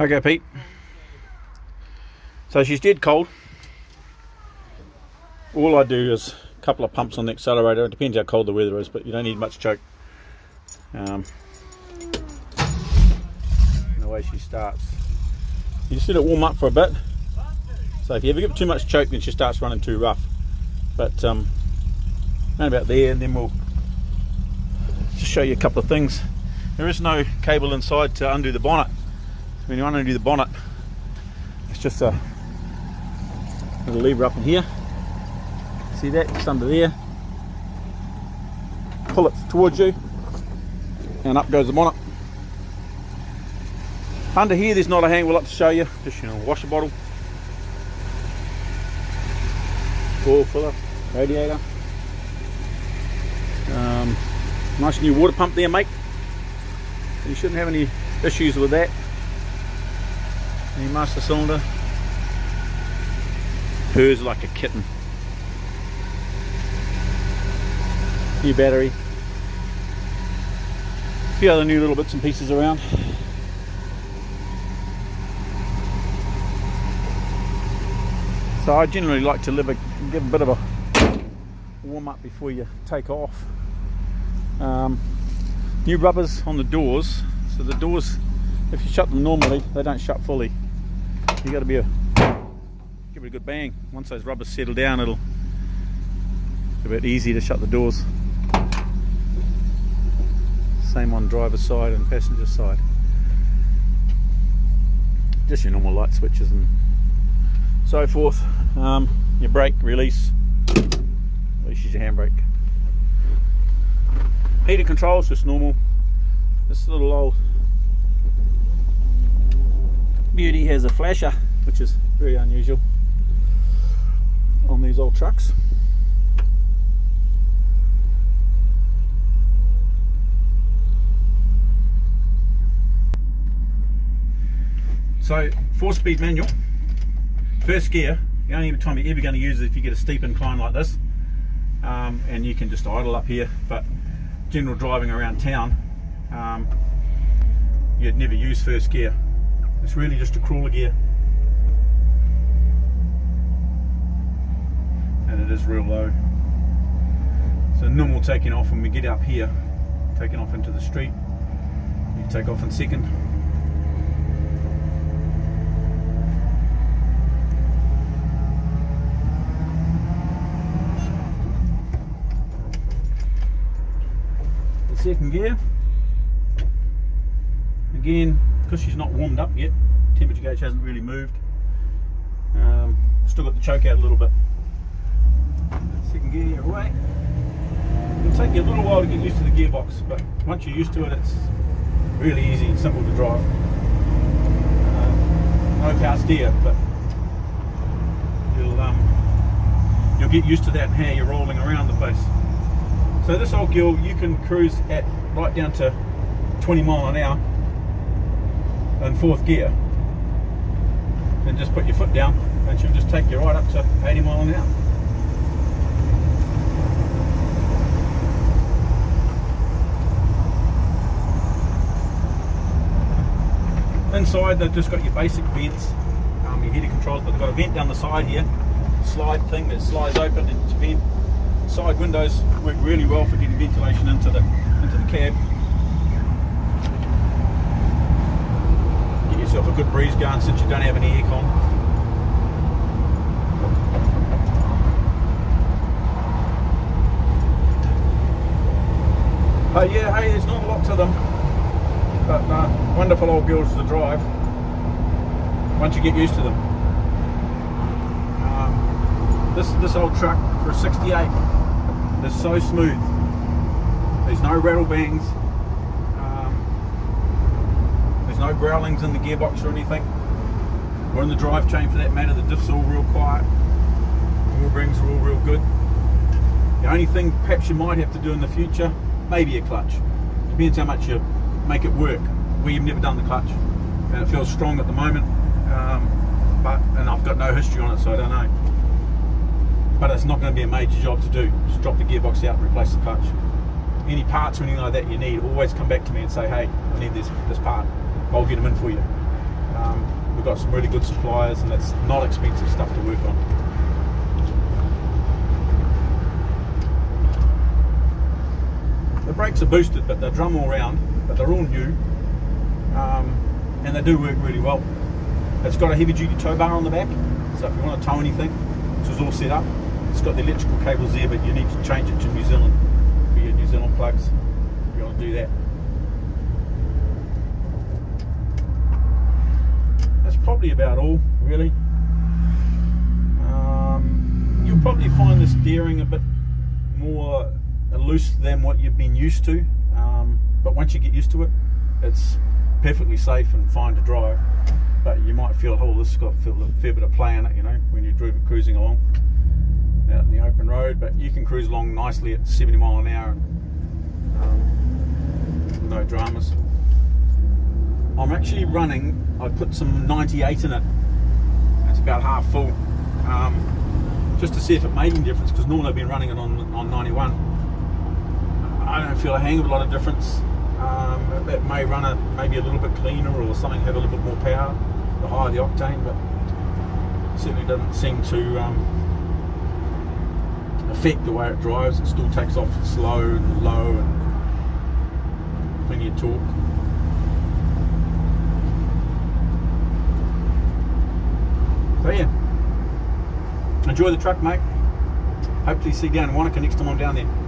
Okay, Pete. So she's dead cold. All I do is a couple of pumps on the accelerator. It depends how cold the weather is, but you don't need much choke. Um, the way she starts. You just let it warm up for a bit. So if you ever give too much choke, then she starts running too rough. But um, around about there, and then we'll just show you a couple of things. There is no cable inside to undo the bonnet. When you undo the bonnet, it's just a little lever up in here. See that? Just under there. Pull it towards you, and up goes the bonnet. Under here, there's not a hang wheel up to show you. Just you know, washer bottle, oil filler, radiator. Um, nice new water pump there, mate. You shouldn't have any issues with that. Any master cylinder. Purrs like a kitten. New battery. A few other new little bits and pieces around. So I generally like to live a, give a bit of a warm up before you take off. Um, new rubbers on the doors. So the doors, if you shut them normally, they don't shut fully. You got to be a give it a good bang. Once those rubbers settle down, it'll be a bit easy to shut the doors. Same on driver's side and passenger side. Just your normal light switches and so forth. Um, your brake release, releases your handbrake. Heated controls, just normal. This little old beauty has a flasher, which is very unusual on these old trucks. So, four speed manual, first gear, the only time you're ever going to use it if you get a steep incline like this. Um, and you can just idle up here, but general driving around town, um, you'd never use first gear. It's really just a crawler gear. And it is real low. So normal taking off when we get up here, taking off into the street, you take off in second. Second gear, again, because she's not warmed up yet, temperature gauge hasn't really moved. Um, still got the choke out a little bit. Second gear away. It'll take you a little while to get used to the gearbox, but once you're used to it, it's really easy and simple to drive. Uh, no power steer, but you'll um, you'll get used to that and how you're rolling around the place. So this old girl, you can cruise at right down to 20 mile an hour in fourth gear and just put your foot down and she'll just take you right up to 80 mile an hour. Inside they've just got your basic vents, um, your heater controls, but they've got a vent down the side here, slide thing that slides open it's vent. Side windows work really well for getting ventilation into the into the cab. Get yourself a good breeze going since you don't have any aircon. But yeah, hey, there's not a lot to them. But uh, wonderful old girls to drive once you get used to them. Um, this this old truck for a 68 is so smooth. There's no rattle bangs. Um, there's no growlings in the gearbox or anything. Or in the drive chain for that matter. The diff's all real quiet. Wheel bearings are all real good. The only thing perhaps you might have to do in the future, maybe a clutch. Depends how much you make it work. We've never done the clutch. And it feels strong at the moment. Um, but and I've got no history on it so I don't know but it's not going to be a major job to do. Just drop the gearbox out and replace the clutch. Any parts or anything like that you need, always come back to me and say, hey, I need this this part. I'll get them in for you. Um, we've got some really good suppliers, and it's not expensive stuff to work on. The brakes are boosted, but they're drum all round, but they're all new, um, and they do work really well. It's got a heavy duty tow bar on the back, so if you want to tow anything, this is all set up. It's got the electrical cables there, but you need to change it to New Zealand for your New Zealand plugs. If you want to do that. That's probably about all, really. Um, you'll probably find the steering a bit more loose than what you've been used to, um, but once you get used to it, it's perfectly safe and fine to drive but you might feel, oh, this has got a fair bit of play in it, you know, when you're cruising along out in the open road. But you can cruise along nicely at 70 mile an hour, and, um, no dramas. I'm actually running. I put some 98 in it. It's about half full, um, just to see if it made any difference. Because normally I've been running it on on 91. I don't feel a hang of a lot of difference. Um, it may run it maybe a little bit cleaner or something have a little bit more power the higher the octane, but certainly doesn't seem to um, affect the way it drives. It still takes off slow and low and plenty of torque. So yeah, enjoy the truck, mate. Hopefully see you down in Wanaka next time I'm down there.